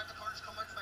back the corners, come out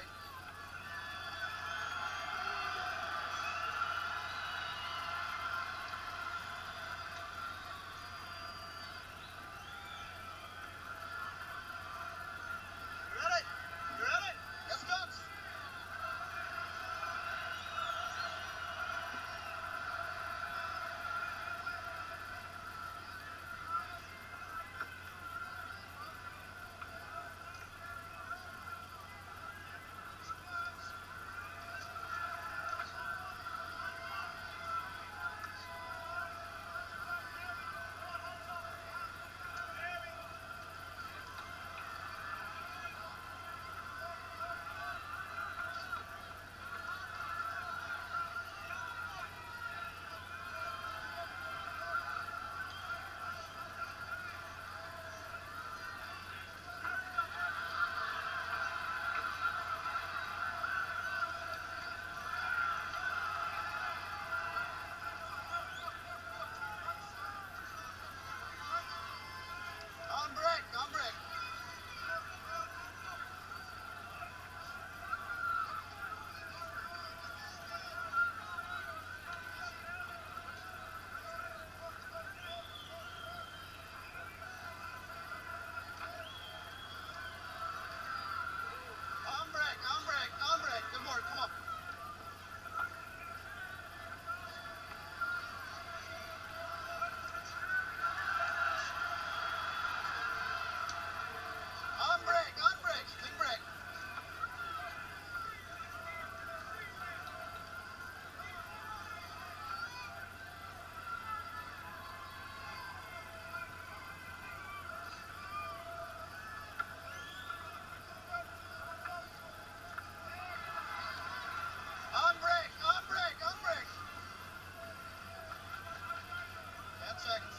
seconds.